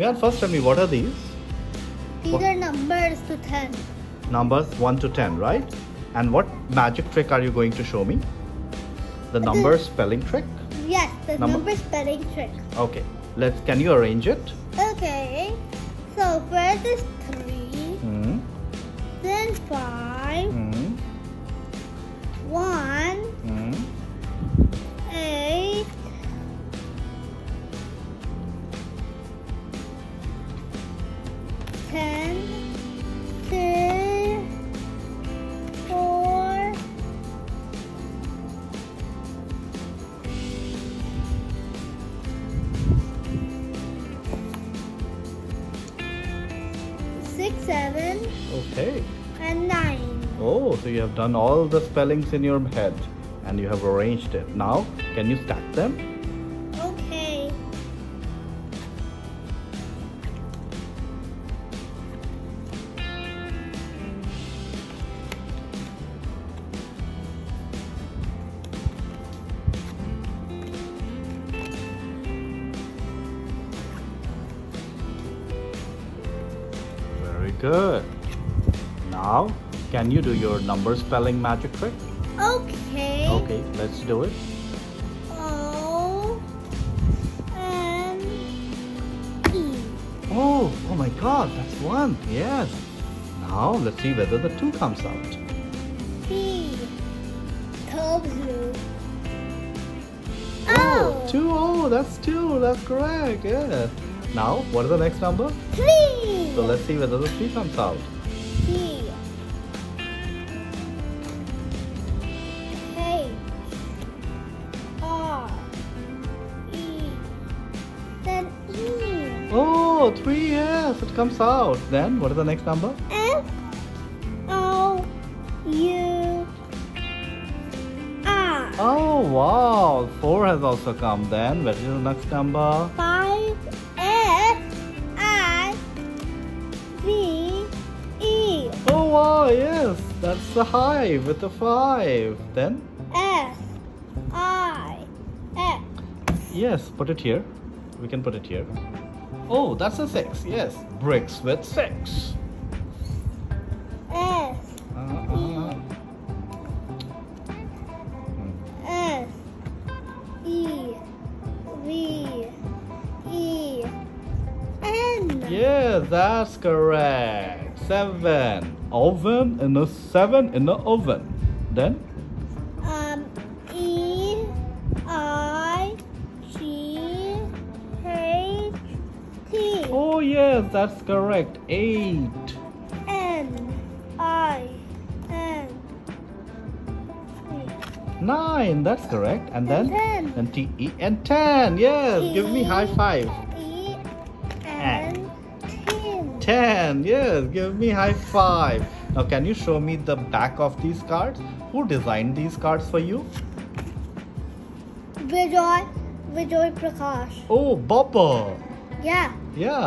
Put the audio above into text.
Yeah, first tell me what are these? These What? are numbers to 10. Numbers 1 to 10, right? And what magic trick are you going to show me? The number spelling trick? Yes, the Number- number spelling trick. Okay. Let's can you arrange it? Okay. So first is 3, Hmm. then 5, Hmm. Seven, Okay. and nine. Oh, so you have done all the spellings in your head and you have arranged it. Now, can you stack them? Good. Now, can you do your number spelling magic trick? Okay. Okay, let's do it. O N E. Oh, oh my god, that's one. Yes. Now, let's see whether the two comes out. P. W. Oh, two. Oh, that's two. That's correct. Yes. Now, what is the next number? Three. So let's see whether the three comes out. T. H. R. E. Then E. Oh, three. Yes, it comes out. Then, what is the next number? F. O. U. R. Oh, wow. Four has also come. Then, what is the next number? Five. That's the hive with the five. Then, S. I. X. yes, put it here. We can put it here. Oh, that's a six. Yes, bricks with six. S. Uh, uh, S E V E N. Yes, that's correct. Seven. Oven in the seven in the oven. Then, Um E I G H T oh yes, that's correct. Eight. N I N Nine, that's correct. And then, ten. and T E and ten. Yes, give me high five. E N Yes, give me high five. Now, can you show me the back of these cards? Who designed these cards for you? Vijoy Vijoy Prakash. Oh, Bopper. Yeah. Yeah.